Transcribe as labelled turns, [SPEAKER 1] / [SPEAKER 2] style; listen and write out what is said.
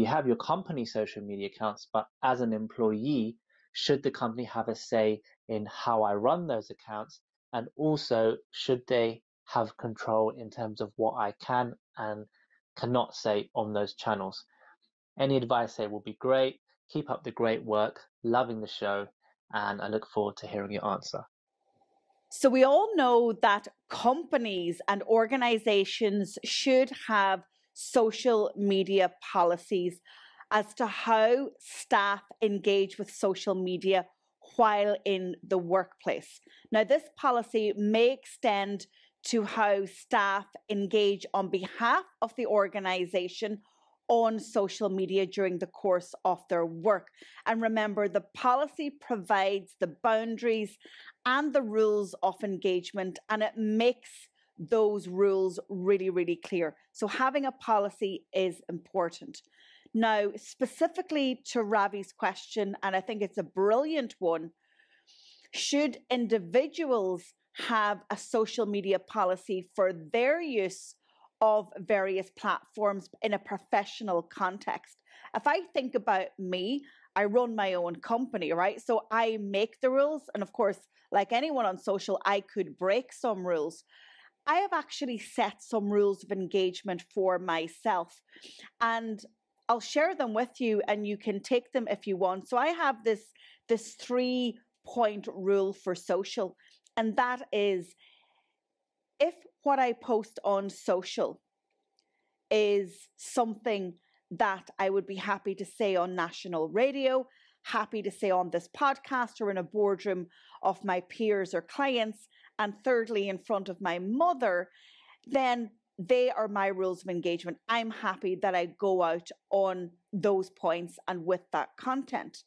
[SPEAKER 1] You have your company social media accounts, but as an employee, should the company have a say in how I run those accounts? And also, should they have control in terms of what I can and cannot say on those channels? Any advice there will be great. Keep up the great work. Loving the show. And I look forward to hearing your answer.
[SPEAKER 2] So, we all know that companies and organizations should have social media policies as to how staff engage with social media while in the workplace. Now, this policy may extend to how staff engage on behalf of the organization on social media during the course of their work. And remember, the policy provides the boundaries and the rules of engagement, and it makes those rules really, really clear. So, having a policy is important. Now, specifically to Ravi's question, and I think it's a brilliant one should individuals have a social media policy for their use of various platforms in a professional context. If I think about me, I run my own company, right? So I make the rules. And of course, like anyone on social, I could break some rules. I have actually set some rules of engagement for myself. And I'll share them with you and you can take them if you want. So I have this this three point rule for social and that is if what I post on social is something that I would be happy to say on national radio, happy to say on this podcast or in a boardroom of my peers or clients, and thirdly, in front of my mother, then they are my rules of engagement. I'm happy that I go out on those points and with that content.